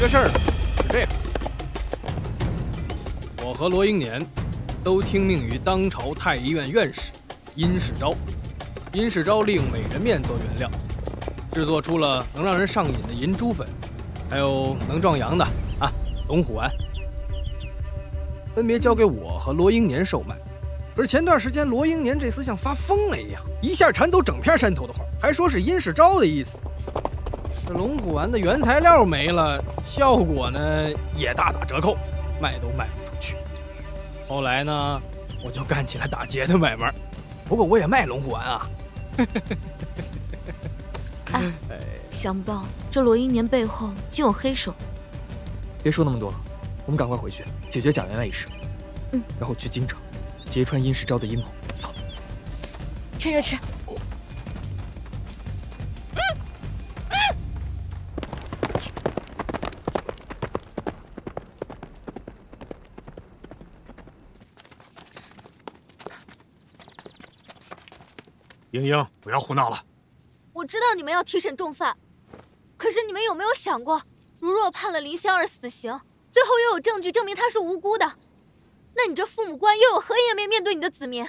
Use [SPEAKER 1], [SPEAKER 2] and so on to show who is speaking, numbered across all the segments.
[SPEAKER 1] 个事儿是这样，我和罗英年都听命于当朝太医院院士殷世昭。殷世昭利用美人面做原料，制作出了能让人上瘾的银珠粉，还有能壮阳的啊龙虎丸，分别交给我和罗英年售卖。可是前段时间罗英年这厮像发疯了一样，一下铲走整片山头的花，还说是殷世昭的意思。这龙虎丸的原材料没了，效果呢也大打折扣，卖都卖不出去。后来呢，我就干起了打劫的买卖，不过我也卖龙虎丸啊。
[SPEAKER 2] 哎，想不到这罗英年背后竟有黑手。
[SPEAKER 3] 别说那么多了，我们赶快回去解决贾员外一事。
[SPEAKER 2] 嗯，
[SPEAKER 3] 然后去京城揭穿殷世昭的阴谋。走，
[SPEAKER 2] 趁热吃。
[SPEAKER 4] 英英，不要胡闹了。
[SPEAKER 5] 我知道你们要提审重犯，可是你们有没有想过，如若判了林香儿死刑，最后又有证据证明她是无辜的，那你这父母官又有何颜面面对你的子民？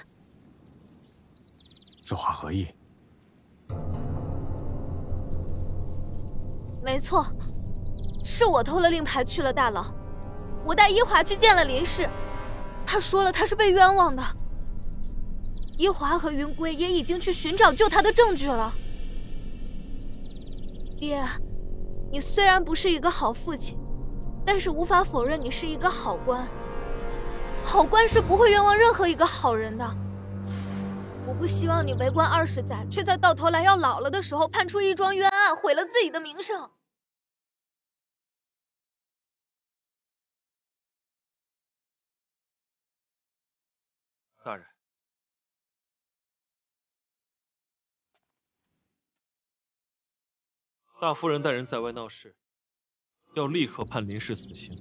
[SPEAKER 4] 此话何意？
[SPEAKER 5] 没错，是我偷了令牌去了大牢，我带一华去见了林氏，他说了他是被冤枉的。一华和云归也已经去寻找救他的证据了。爹，你虽然不是一个好父亲，但是无法否认你是一个好官。好官是不会冤枉任何一个好人的。我不希望你为官二十载，却在到头来要老了的时候判出一桩冤案，毁了自己的名声。
[SPEAKER 6] 大人。大夫人带人在外闹事，要立刻判林氏死刑，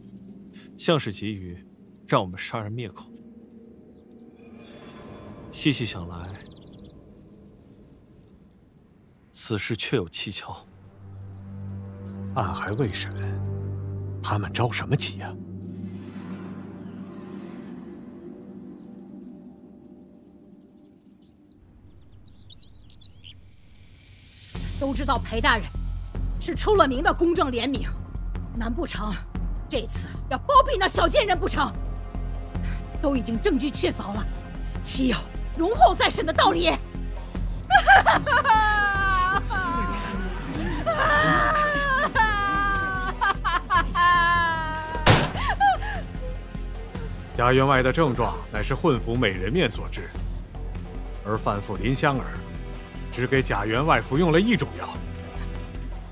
[SPEAKER 6] 像是急于让我们杀人灭口。细细想来，此事确有蹊跷。
[SPEAKER 4] 案还未审，他们着什么急呀？
[SPEAKER 7] 都知道裴大人。是出了名的公正廉明，难不成这次要包庇那小贱人不成？都已经证据确凿了，岂有容后再审的道理？
[SPEAKER 4] 贾员外的症状乃是混服美人面所致，而范妇林香儿只给贾员外服用了一种药。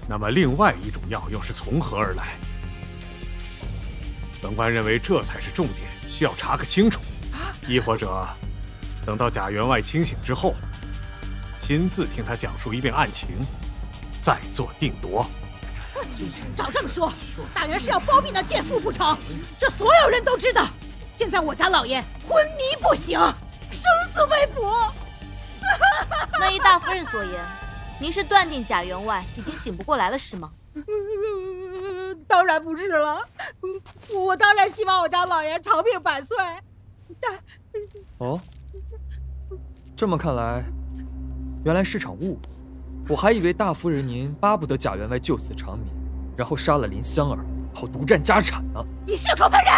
[SPEAKER 4] 那么，另外一种药又是从何而来？本官认为这才是重点，需要查个清楚。亦或者，等到贾员外清醒之后，亲自听他讲述一遍案情，再做定夺。
[SPEAKER 7] 照这么说，大人是要包庇那贱妇不成？这所有人都知道。现在我家老爷昏迷不醒，生死未卜。
[SPEAKER 2] 那依大夫人所言。您是断定贾员外已经醒不过来了，是吗？
[SPEAKER 7] 当然不是了，我当然希望我家老爷长命百岁。但
[SPEAKER 3] 哦，这么看来，原来是场误会。我还以为大夫人您巴不得贾员外就此长眠，然后杀了林香儿，好独占家产呢。
[SPEAKER 7] 你血口喷人！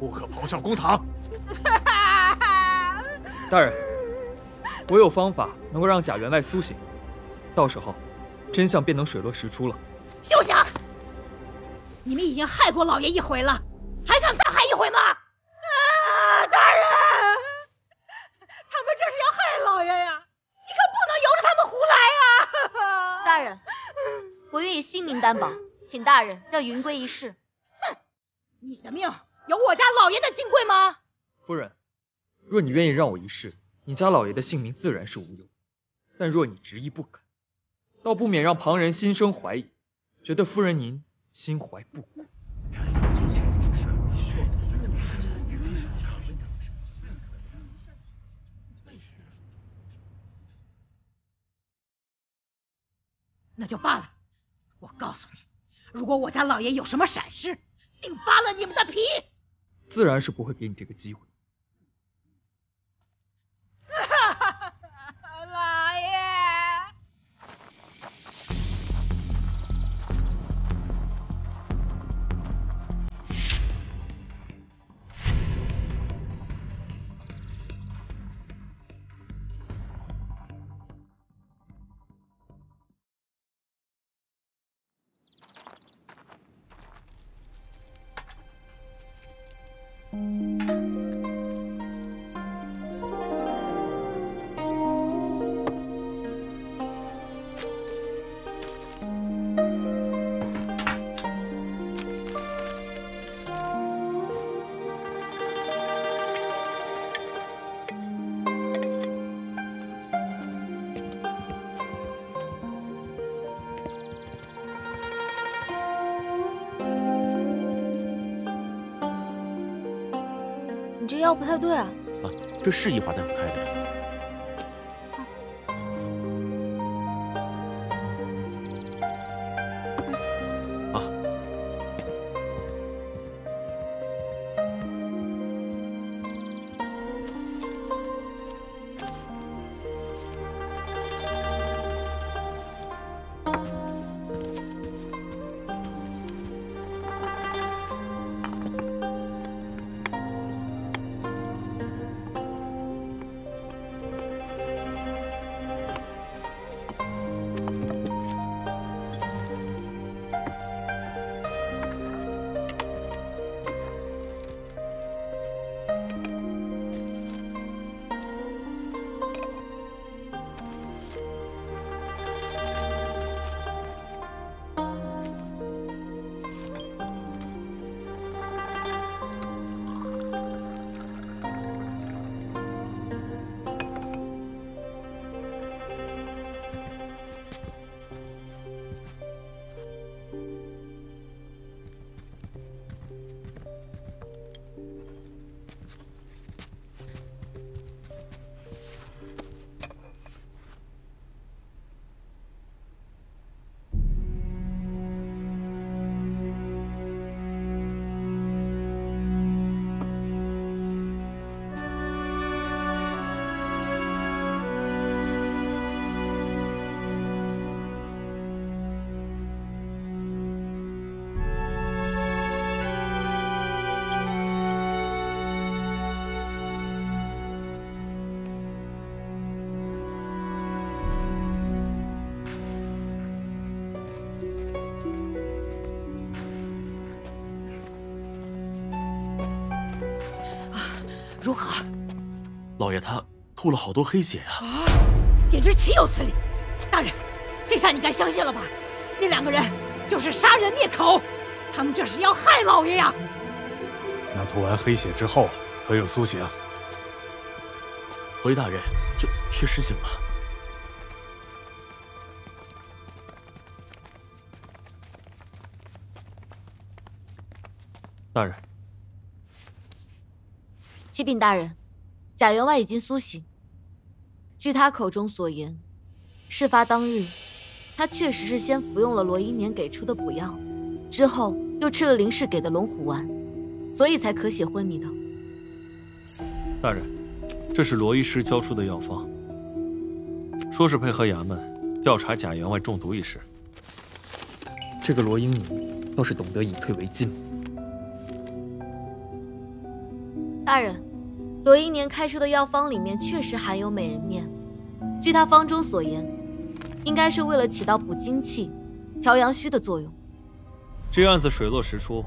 [SPEAKER 4] 不可咆哮公堂！
[SPEAKER 3] 大人。我有方法能够让贾员外苏醒，到时候真相便能水落石出了。
[SPEAKER 7] 休想！你们已经害过老爷一回了，还想再害一回吗？啊，大人，他们这是要害老爷呀！你可不能由着他们胡来
[SPEAKER 2] 呀！大人，我愿以性命担保，请大人让云归一试。
[SPEAKER 7] 哼，你的命有我家老爷的金贵吗？
[SPEAKER 3] 夫人，若你愿意让我一试。你家老爷的性命自然是无忧，但若你执意不肯，倒不免让旁人心生怀疑，觉得夫人您心怀不轨。
[SPEAKER 7] 那就罢了。我告诉你，如果我家老爷有什么闪失，定扒了你们的皮。
[SPEAKER 3] 自然是不会给你这个机会。
[SPEAKER 5] 这药不太对啊！
[SPEAKER 8] 啊，这是易华大夫开的
[SPEAKER 7] 如何？
[SPEAKER 8] 老爷他吐了好多黑血啊！
[SPEAKER 7] 啊，简直岂有此理！大人，这下你该相信了吧？那两个人就是杀人灭口，他们这是要害老爷呀！
[SPEAKER 4] 那吐完黑血之后，可有苏醒？
[SPEAKER 8] 回大人，却却实醒了。
[SPEAKER 6] 大人，
[SPEAKER 2] 启禀大人，贾员外已经苏醒。据他口中所言，事发当日，他确实是先服用了罗英年给出的补药，之后又吃了林氏给的龙虎丸，所以才咳血昏迷的。
[SPEAKER 6] 大人，这是罗医师交出的药方，说是配合衙门调查贾员外中毒一事。
[SPEAKER 3] 这个罗英年倒是懂得以退为进。
[SPEAKER 2] 罗一年开出的药方里面确实含有美人面，据他方中所言，应该是为了起到补精气、调阳虚的作用。
[SPEAKER 6] 这案子水落石出，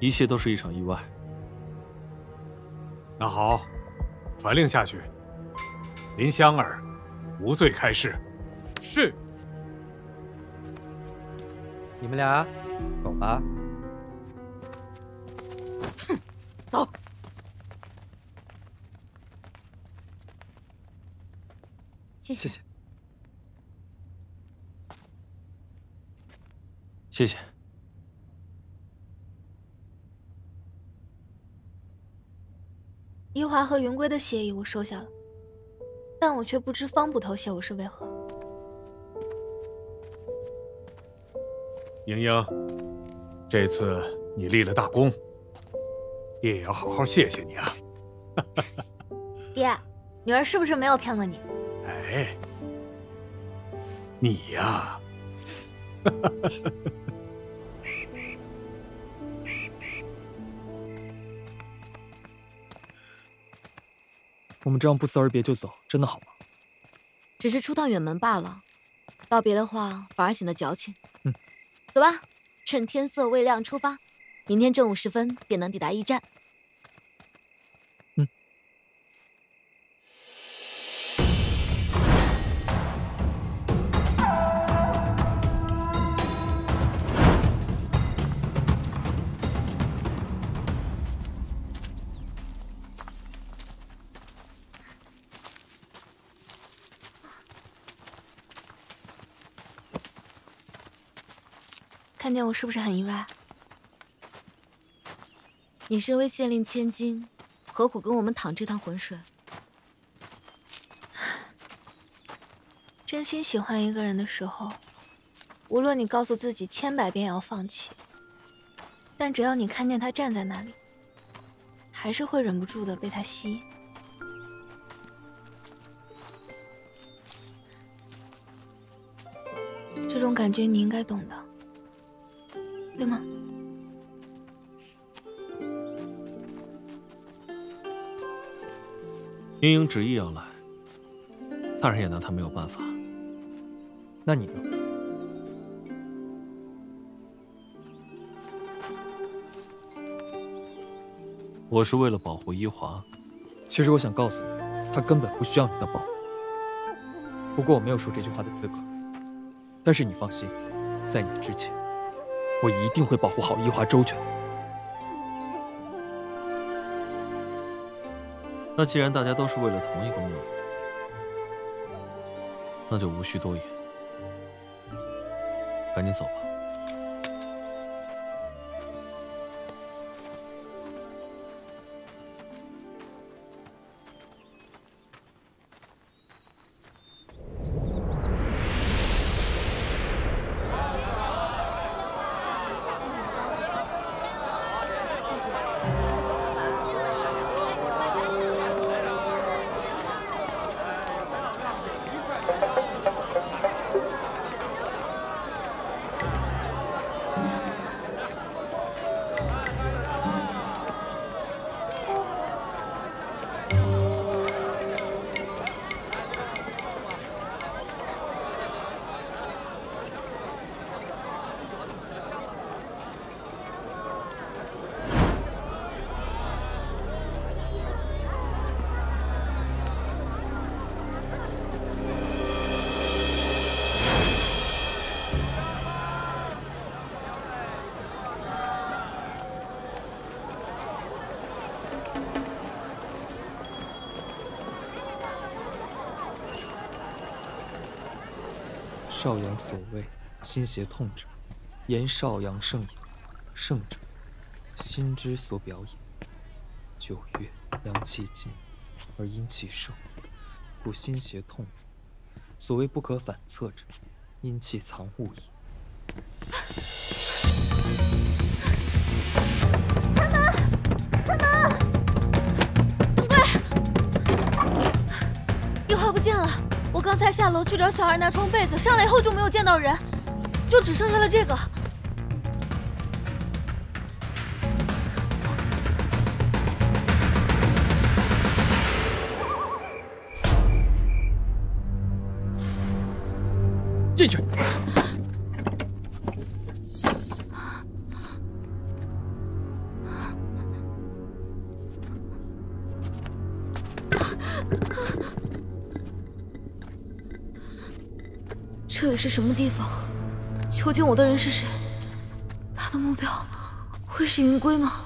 [SPEAKER 6] 一切都是一场意外。
[SPEAKER 4] 那好，传令下去，林香儿无罪开释。
[SPEAKER 1] 是。你们俩走吧。
[SPEAKER 2] 谢谢。
[SPEAKER 3] 谢谢。
[SPEAKER 6] 谢谢。
[SPEAKER 5] 伊华和云归的协议我收下了，但我却不知方捕头谢我是为何。
[SPEAKER 4] 莹莹，这次你立了大功，爹也要好好谢谢你啊！
[SPEAKER 5] 爹，女儿是不是没有骗过你？
[SPEAKER 4] 哎，你呀，
[SPEAKER 3] 我们这样不辞而别就走，真的好吗？
[SPEAKER 2] 只是出趟远门罢了，道别的话反而显得矫情。
[SPEAKER 3] 嗯，
[SPEAKER 2] 走吧，趁天色未亮出发，明天正午时分便能抵达驿站。
[SPEAKER 5] 看见我是不是很意外？
[SPEAKER 2] 你身为县令千金，何苦跟我们淌这趟浑水？
[SPEAKER 5] 真心喜欢一个人的时候，无论你告诉自己千百遍要放弃，但只要你看见他站在那里，还是会忍不住的被他吸引。这种感觉你应该懂的。对吗？
[SPEAKER 6] 英英执意要来，大人也拿他没有办法。
[SPEAKER 3] 那你呢？
[SPEAKER 6] 我是为了保护伊华。
[SPEAKER 3] 其实我想告诉你，他根本不需要你的保护。不过我没有说这句话的资格。但是你放心，在你之前。我一定会保护好伊华周全。
[SPEAKER 6] 那既然大家都是为了同一个目的，那就无需多言，赶紧走吧。
[SPEAKER 3] 少阳所谓心胁痛者，言少阳盛也；盛者，心之所表也。九月，阳气尽，而阴气盛，故心胁痛。所谓不可反测者，阴气藏物也。
[SPEAKER 5] 下楼去找小二拿床被子，上来以后就没有见到人，就只剩下了这个。
[SPEAKER 2] 是什么地方？囚禁我的人是谁？他的目标会是云归吗？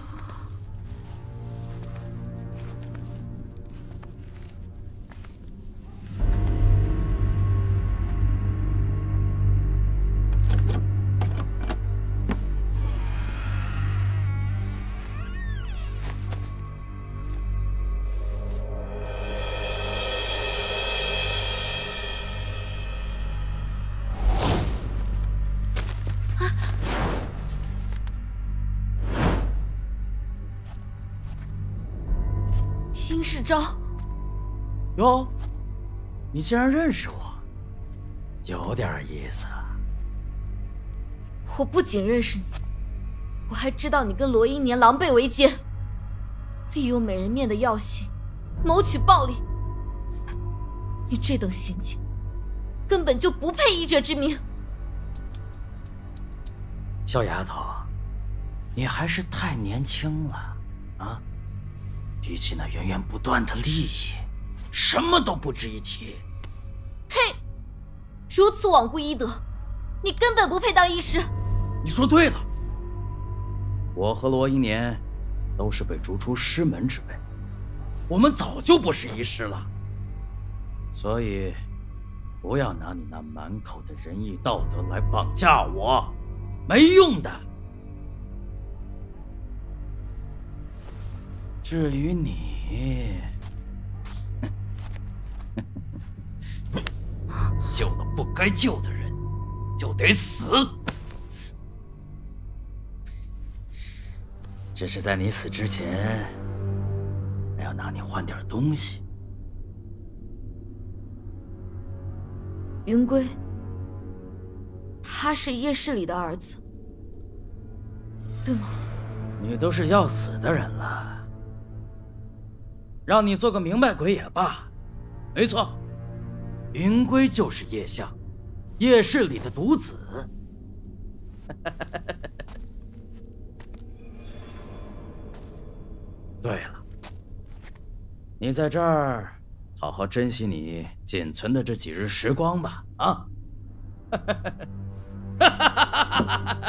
[SPEAKER 2] 世昭。
[SPEAKER 8] 哟，你竟然认识我，有点意思。
[SPEAKER 2] 我不仅认识你，我还知道你跟罗英年狼狈为奸，利用美人面的药性，谋取暴利。你这等行径，根本就不配医者之名。
[SPEAKER 8] 小丫头，你还是太年轻了啊！比起那源源不断的利益，什么都不值一提。
[SPEAKER 2] 呸！如此罔顾医德，你根本不配当医师。
[SPEAKER 8] 你说对了，我和罗一年都是被逐出师门之辈，我们早就不是医师了。所以，不要拿你那满口的仁义道德来绑架我，没用的。至于你，救了不该救的人，就得死。只是在你死之前，还要拿你换点东西。
[SPEAKER 2] 云归，他是叶氏里的儿子，对吗？
[SPEAKER 8] 你都是要死的人了，让你做个明白鬼也罢。没错，云归就是叶相，叶氏里的独子。对了，你在这儿好好珍惜你仅存的这几日时光吧！啊！
[SPEAKER 2] 哈哈哈哈哈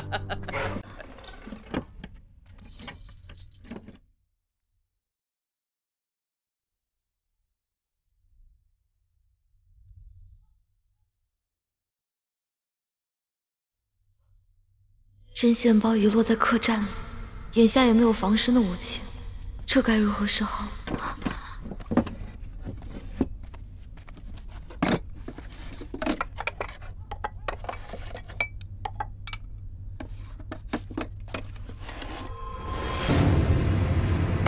[SPEAKER 2] 针线包遗落在客栈里，眼下也没有防身的武器。这该如何是好？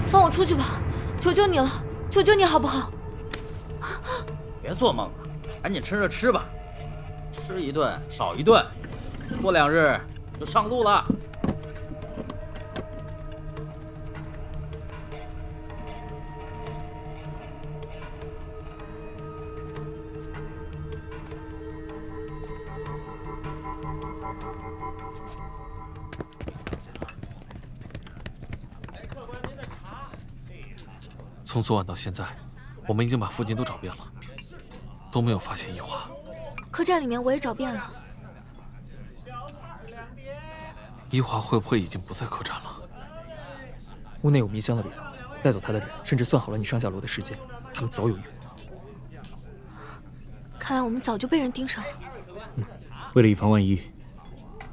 [SPEAKER 2] 放我出去吧！求求你了，求求你好不好？
[SPEAKER 8] 别做梦了，赶紧趁热吃吧，吃一顿少一顿，过两日就上路了。
[SPEAKER 6] 从昨晚到现在，我们已经把附近都找遍了，都没有发现一华。
[SPEAKER 5] 客栈里面我也找遍了。
[SPEAKER 6] 一华会不会已经不在客栈了？
[SPEAKER 9] 屋内有迷香的味道，带走他的人甚至算好了你上下楼的时间，他们早有预谋。
[SPEAKER 5] 看来我们早就被人盯上了。
[SPEAKER 10] 嗯，为了以防万一，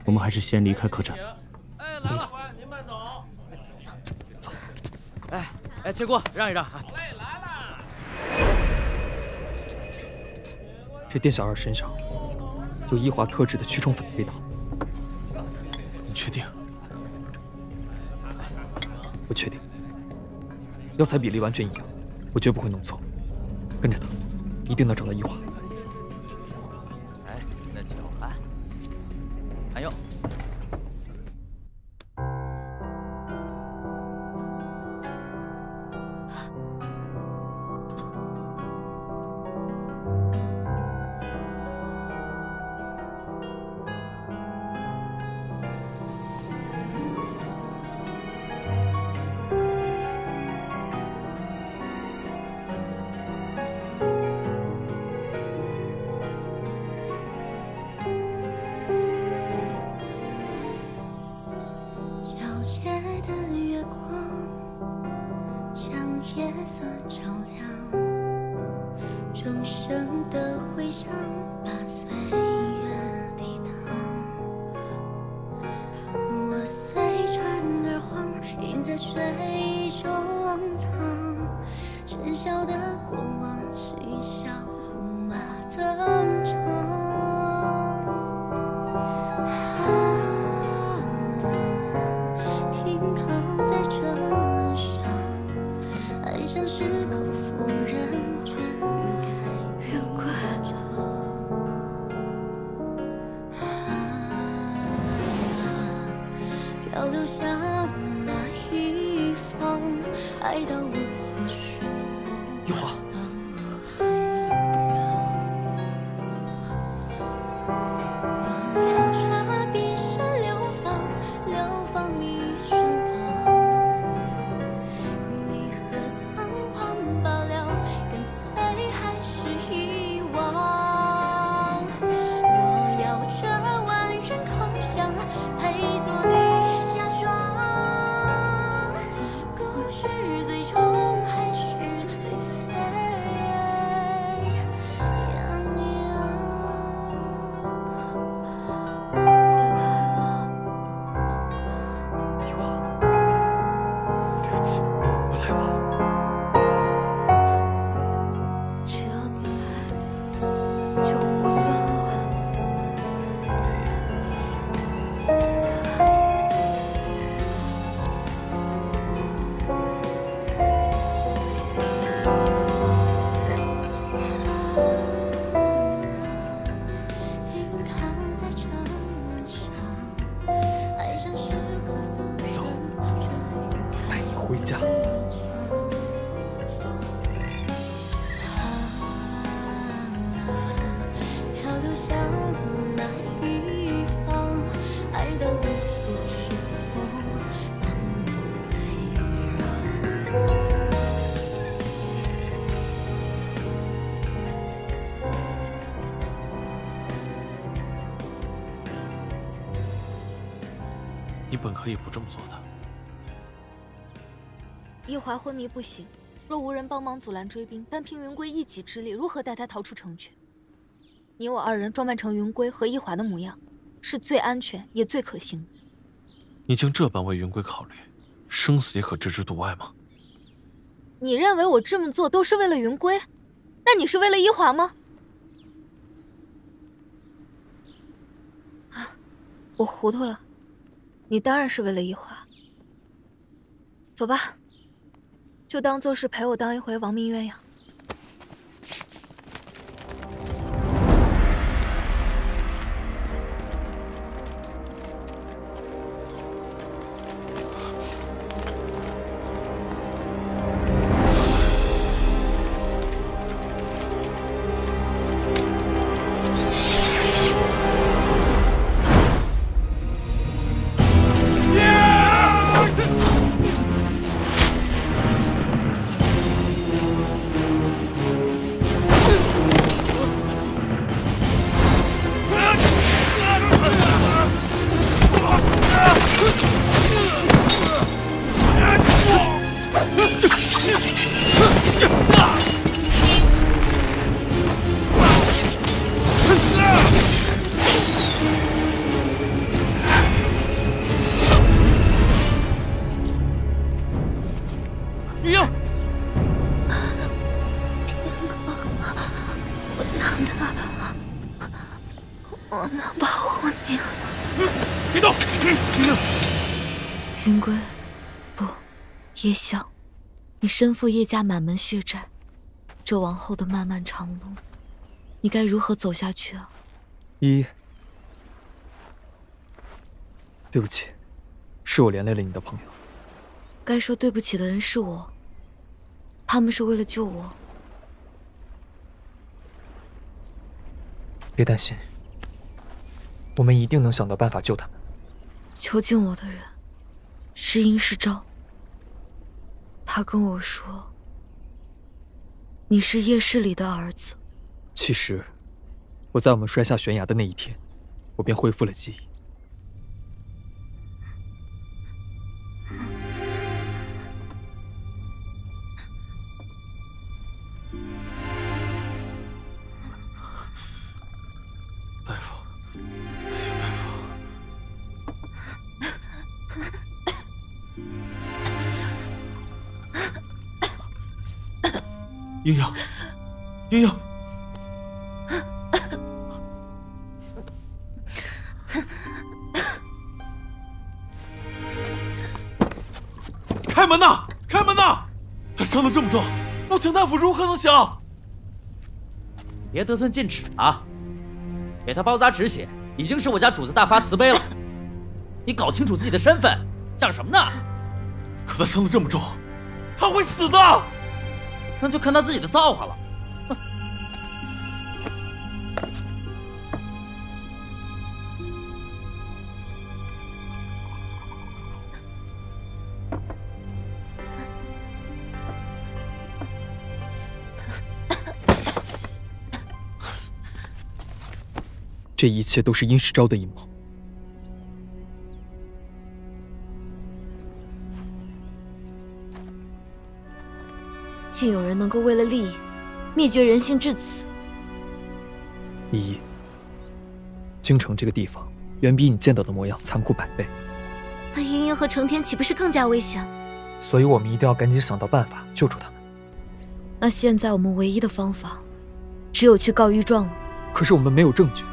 [SPEAKER 10] 我们还是先离开客栈。
[SPEAKER 8] 老板，您慢走。走。哎哎，切过，让一让。啊来了！
[SPEAKER 9] 这店小二身上有伊华特制的驱虫粉的味道。
[SPEAKER 6] 你确定？
[SPEAKER 9] 我确定。药材比例完全一样，我绝不会弄错。跟着他，一定能找到医华。水中淌喧嚣的过往嬉笑怒骂登场
[SPEAKER 6] 啊。本可以不这么做的。
[SPEAKER 5] 一华昏迷不醒，若无人帮忙阻拦追兵，单凭云归一己之力，如何带他逃出城去？你我二人装扮成云归和一华的模样，是最安全也最可行的。
[SPEAKER 6] 你竟这般为云归考虑，生死也可置之度外吗？
[SPEAKER 5] 你认为我这么做都是为了云归？那你是为了一华吗？啊，我糊涂了，你当然是为了一华。走吧，就当做是陪我当一回亡命鸳鸯。
[SPEAKER 6] 别动！
[SPEAKER 2] 云归，不，叶萧，你身负叶家满门血债，这往后的漫漫长路，你该如何走下去啊？
[SPEAKER 3] 依依，对不起，是我连累了你的朋友。
[SPEAKER 2] 该说对不起的人是我，他们是为了救我。
[SPEAKER 3] 别担心，我们一定能想到办法救他们。
[SPEAKER 2] 囚禁我的人是殷世昭，他跟我说你是夜市里的儿子。
[SPEAKER 3] 其实，我在我们摔下悬崖的那一天，我便恢复了记忆。
[SPEAKER 6] 英英，英英，开门呐！开门呐！他伤得这么重，我请大夫如何能行？
[SPEAKER 8] 别得寸进尺啊！给他包扎止血，已经是我家主子大发慈悲了。你搞清楚自己的身份，想什么呢？
[SPEAKER 6] 可他伤得这么重，他会死的。
[SPEAKER 8] 那就看他自己的造化了。
[SPEAKER 3] 这一切都是殷世昭的阴谋。
[SPEAKER 2] 竟有人能够为了利益，灭绝人性至此。
[SPEAKER 3] 依依，京城这个地方远比你见到的模样残酷百倍，
[SPEAKER 2] 那茵茵和成天岂不是更加危险？
[SPEAKER 3] 所以我们一定要赶紧想到办法救出他们。
[SPEAKER 2] 那现在我们唯一的方法，只有去告御状了。
[SPEAKER 3] 可是我们没有证据，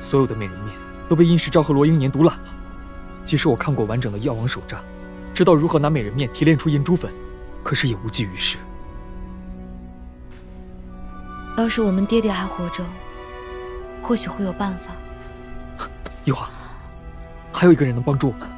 [SPEAKER 3] 所有的美人面都被殷世昭和罗英年独揽了。即使我看过完整的药王手札，知道如何拿美人面提炼出银珠粉，可是也无济于事。
[SPEAKER 2] 要是我们爹爹还活着，或许会有办法。
[SPEAKER 3] 玉华，还有一个人能帮助我们。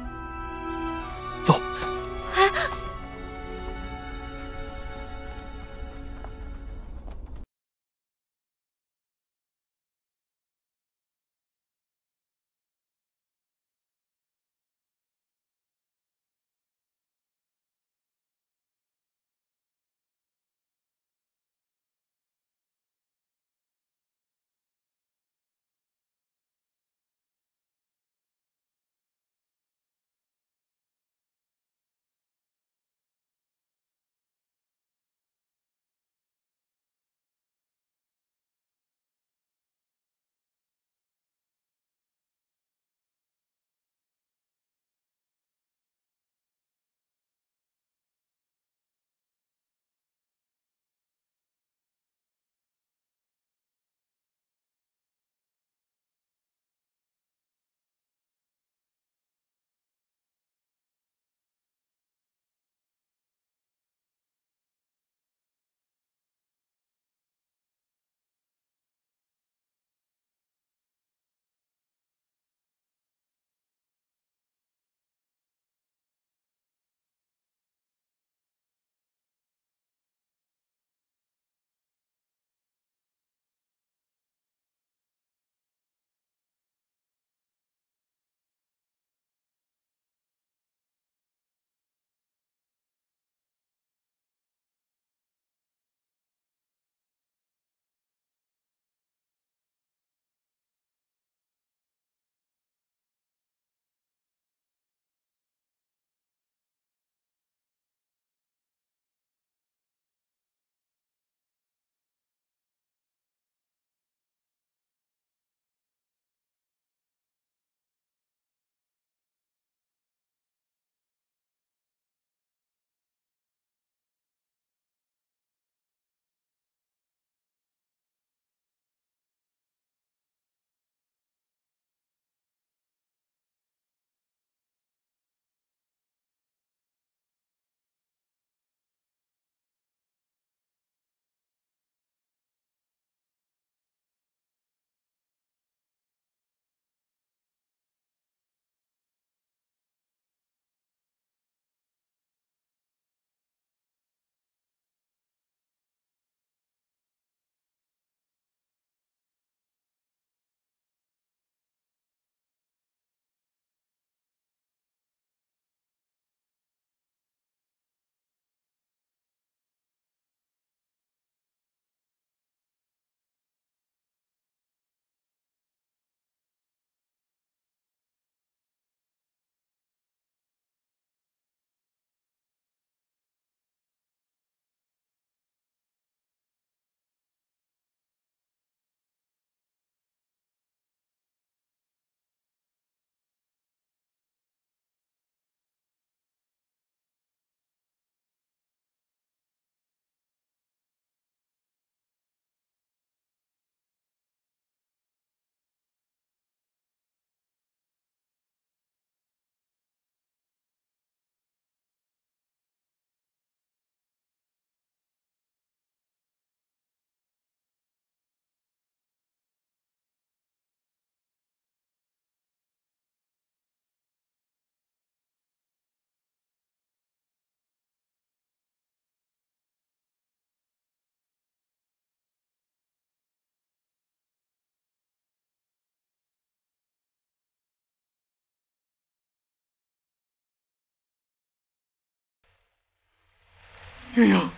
[SPEAKER 3] 哎呀！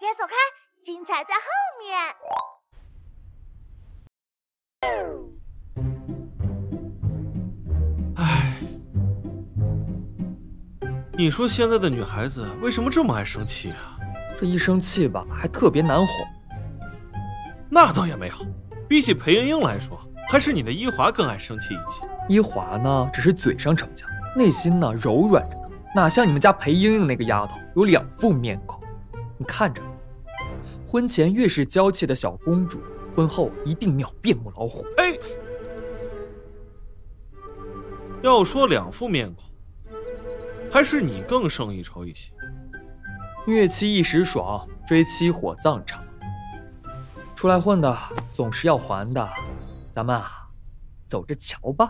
[SPEAKER 11] 别走开，精彩在后面。
[SPEAKER 6] 你说现在的女孩子为什么这么爱生气啊？
[SPEAKER 3] 这一生气吧，还特别难哄。
[SPEAKER 6] 那倒也没有，比起裴莹莹来说，还是你的伊华更爱生气一些。
[SPEAKER 3] 伊华呢，只是嘴上逞强，内心呢柔软着呢，哪像你们家裴莹莹那个丫头有两副面孔。你看着，婚前越是娇气的小公主，婚后一定秒变母老虎。
[SPEAKER 6] 呸！要说两副面孔。还是你更胜一筹一些。
[SPEAKER 3] 虐妻一时爽，追妻火葬场。出来混的总是要还的，咱们啊，走着瞧吧。